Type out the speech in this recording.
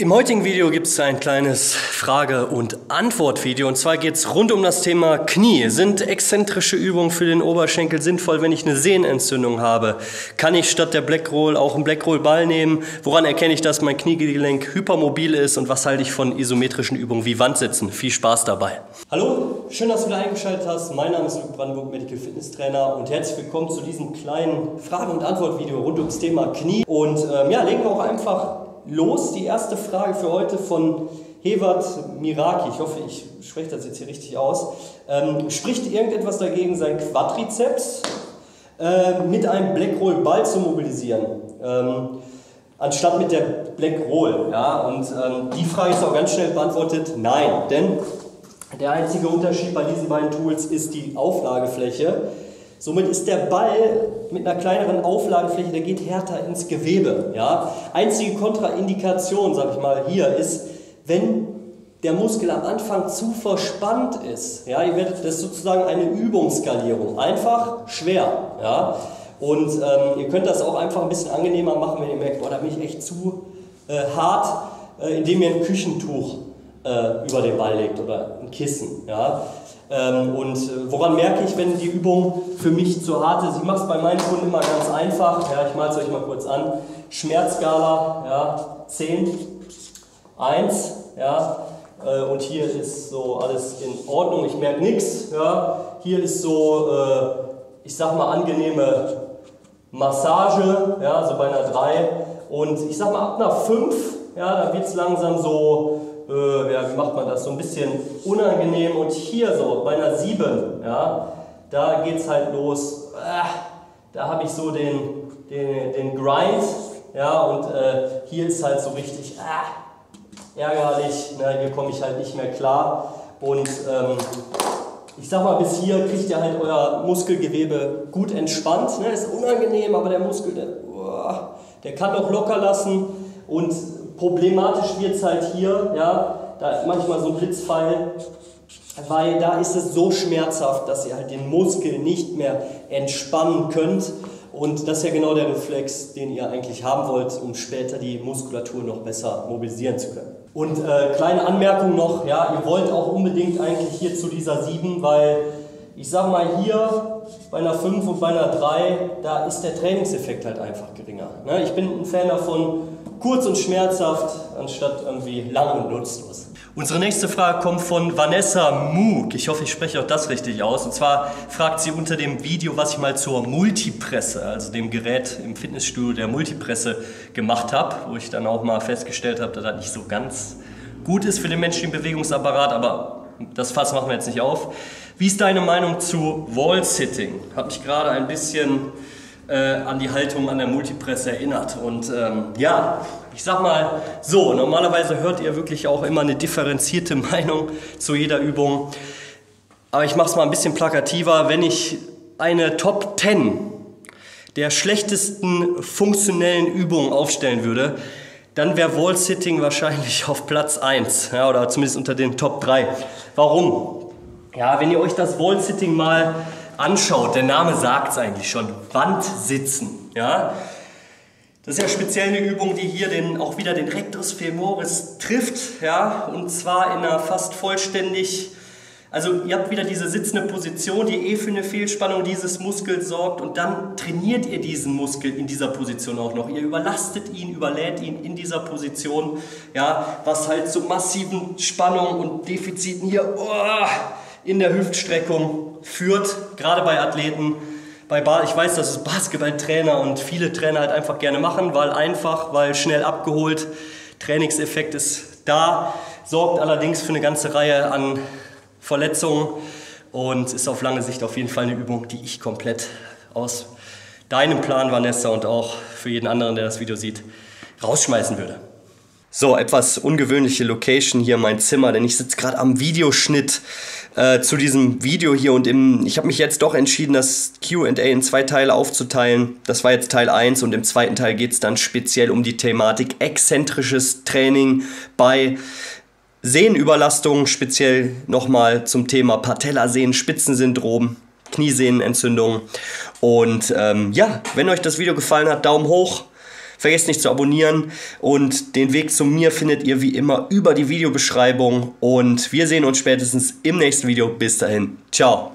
Im heutigen Video gibt es ein kleines Frage- und Antwort-Video. Und zwar geht es rund um das Thema Knie. Sind exzentrische Übungen für den Oberschenkel sinnvoll, wenn ich eine Sehnenentzündung habe? Kann ich statt der Blackroll auch einen Blackroll-Ball nehmen? Woran erkenne ich, dass mein Kniegelenk hypermobil ist? Und was halte ich von isometrischen Übungen wie Wandsitzen? Viel Spaß dabei. Hallo, schön, dass du wieder eingeschaltet hast. Mein Name ist Luke Brandenburg, Medical Fitness Trainer. Und herzlich willkommen zu diesem kleinen Frage- und Antwort-Video rund ums Thema Knie. Und ähm, ja, legen wir auch einfach los. Die erste Frage für heute von Hewart Miraki, ich hoffe, ich spreche das jetzt hier richtig aus, ähm, spricht irgendetwas dagegen, sein Quadrizeps äh, mit einem Blackroll Ball zu mobilisieren? Ähm, anstatt mit der Blackroll. Ja? Und ähm, die Frage ist auch ganz schnell beantwortet, nein. Denn der einzige Unterschied bei diesen beiden Tools ist die Auflagefläche. Somit ist der Ball mit einer kleineren Auflagefläche, der geht härter ins Gewebe. Ja? Einzige Kontraindikation, sag ich mal, hier ist, wenn der Muskel am Anfang zu verspannt ist. Ja? Ihr werdet, das ist sozusagen eine Übungsskalierung. Einfach schwer. Ja? Und ähm, ihr könnt das auch einfach ein bisschen angenehmer machen, wenn ihr merkt, boah, da bin ich echt zu äh, hart, äh, indem ihr ein Küchentuch äh, über den Ball legt oder ein Kissen. Ja? Ähm, und äh, woran merke ich, wenn die Übung für mich zu hart ist? Ich mache es bei meinen Kunden immer ganz einfach. Ja, ich male es euch mal kurz an. Schmerzskala, ja, 10, 1, ja, äh, und hier ist so alles in Ordnung, ich merke nichts. Ja. Hier ist so, äh, ich sag mal, angenehme Massage, ja, so bei einer 3. Und ich sag mal, ab einer 5, ja, da wird es langsam so äh, ja, wie macht man das, so ein bisschen unangenehm. Und hier so bei einer 7, ja, da geht es halt los. Äh, da habe ich so den, den, den Grind, ja, und äh, hier ist halt so richtig äh, ärgerlich, ne, hier komme ich halt nicht mehr klar. Und ähm, ich sag mal, bis hier kriegt ihr halt euer Muskelgewebe gut entspannt. Ne? Ist unangenehm, aber der Muskel, der, der kann doch locker lassen. Und Problematisch wird es halt hier, ja, da manchmal so ein Blitzpfeil, weil da ist es so schmerzhaft, dass ihr halt den Muskel nicht mehr entspannen könnt. Und das ist ja genau der Reflex, den ihr eigentlich haben wollt, um später die Muskulatur noch besser mobilisieren zu können. Und äh, kleine Anmerkung noch, ja, ihr wollt auch unbedingt eigentlich hier zu dieser 7, weil ich sag mal hier bei einer 5 und bei einer 3, da ist der Trainingseffekt halt einfach geringer. Ne? Ich bin ein Fan davon, kurz und schmerzhaft, anstatt irgendwie lang und nutzlos. Unsere nächste Frage kommt von Vanessa Moog. Ich hoffe, ich spreche auch das richtig aus. Und zwar fragt sie unter dem Video, was ich mal zur Multipresse, also dem Gerät im Fitnessstudio der Multipresse gemacht habe, wo ich dann auch mal festgestellt habe, dass das nicht so ganz gut ist für den menschlichen Bewegungsapparat, aber das Fass machen wir jetzt nicht auf. Wie ist deine Meinung zu Wall-Sitting? Hat mich gerade ein bisschen an die Haltung an der Multipresse erinnert. Und ähm, ja, ich sag mal so, normalerweise hört ihr wirklich auch immer eine differenzierte Meinung zu jeder Übung. Aber ich mache es mal ein bisschen plakativer. Wenn ich eine Top 10 der schlechtesten funktionellen Übungen aufstellen würde, dann wäre Wall-Sitting wahrscheinlich auf Platz 1 ja, oder zumindest unter den Top 3. Warum? Ja, wenn ihr euch das Wall-Sitting mal anschaut, der Name sagt es eigentlich schon, Wandsitzen. Ja? Das ist ja speziell eine Übung, die hier den, auch wieder den Rectus femoris trifft, ja? und zwar in einer fast vollständig, also ihr habt wieder diese sitzende Position, die eh für eine Fehlspannung dieses Muskels sorgt und dann trainiert ihr diesen Muskel in dieser Position auch noch. Ihr überlastet ihn, überlädt ihn in dieser Position, ja? was halt zu massiven Spannungen und Defiziten hier... Oh, in der Hüftstreckung führt, gerade bei Athleten. Bei ba ich weiß, dass es Basketballtrainer und viele Trainer halt einfach gerne machen, weil einfach, weil schnell abgeholt. Trainingseffekt ist da, sorgt allerdings für eine ganze Reihe an Verletzungen und ist auf lange Sicht auf jeden Fall eine Übung, die ich komplett aus deinem Plan, Vanessa, und auch für jeden anderen, der das Video sieht, rausschmeißen würde. So, etwas ungewöhnliche Location hier, mein Zimmer, denn ich sitze gerade am Videoschnitt äh, zu diesem Video hier und im, ich habe mich jetzt doch entschieden, das QA in zwei Teile aufzuteilen. Das war jetzt Teil 1 und im zweiten Teil geht es dann speziell um die Thematik exzentrisches Training bei Sehnenüberlastung, speziell nochmal zum Thema Patellasehnen, Spitzensyndrom, Kniesehnenentzündung. Und ähm, ja, wenn euch das Video gefallen hat, Daumen hoch. Vergesst nicht zu abonnieren und den Weg zu mir findet ihr wie immer über die Videobeschreibung und wir sehen uns spätestens im nächsten Video. Bis dahin, ciao.